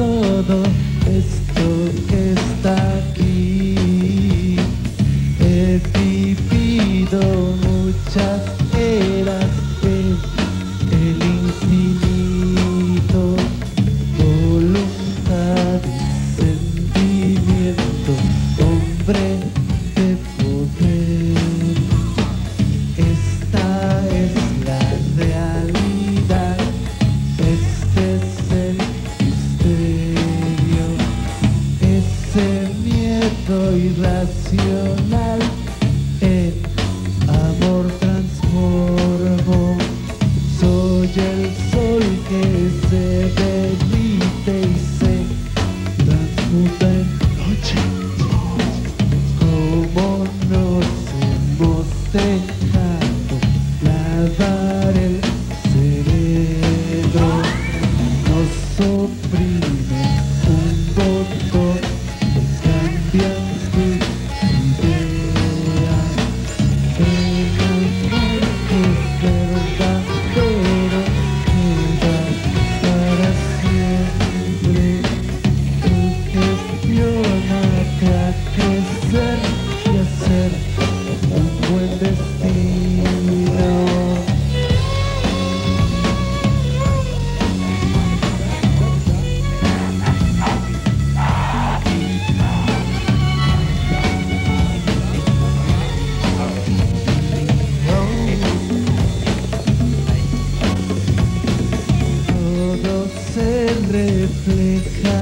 todo flicker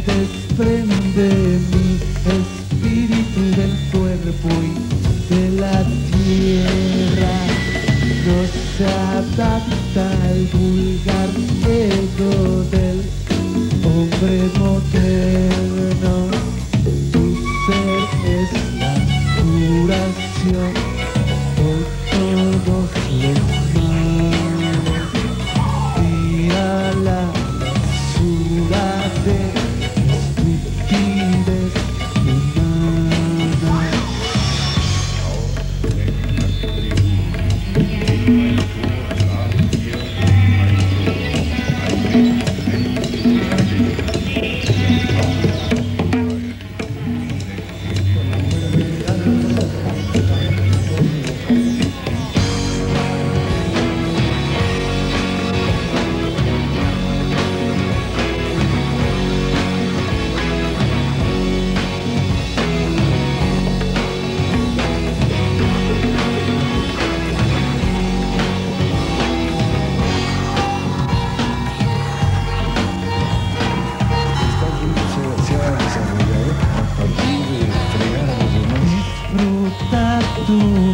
desprende mi espíritu del cuerpo y de la tierra. Nos ataca.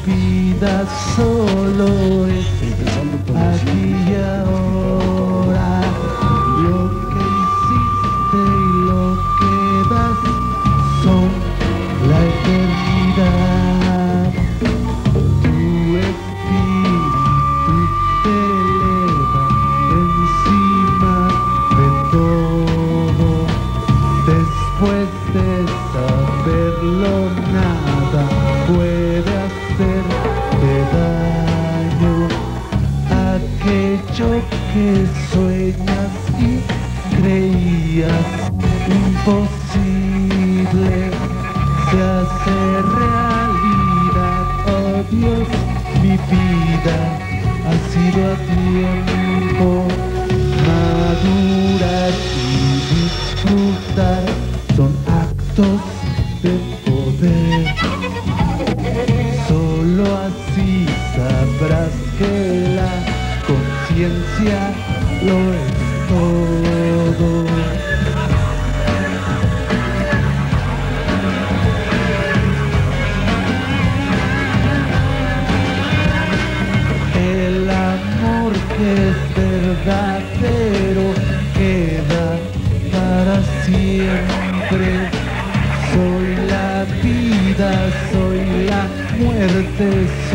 vida solo es aquí. aquello que sueñas y creías imposible se hace realidad. Oh Dios, mi vida ha sido a tiempo madurar y disfrutar son actos de poder. Solo así sabrás lo es todo. El amor que es verdadero queda para siempre. Soy la vida, soy la muerte.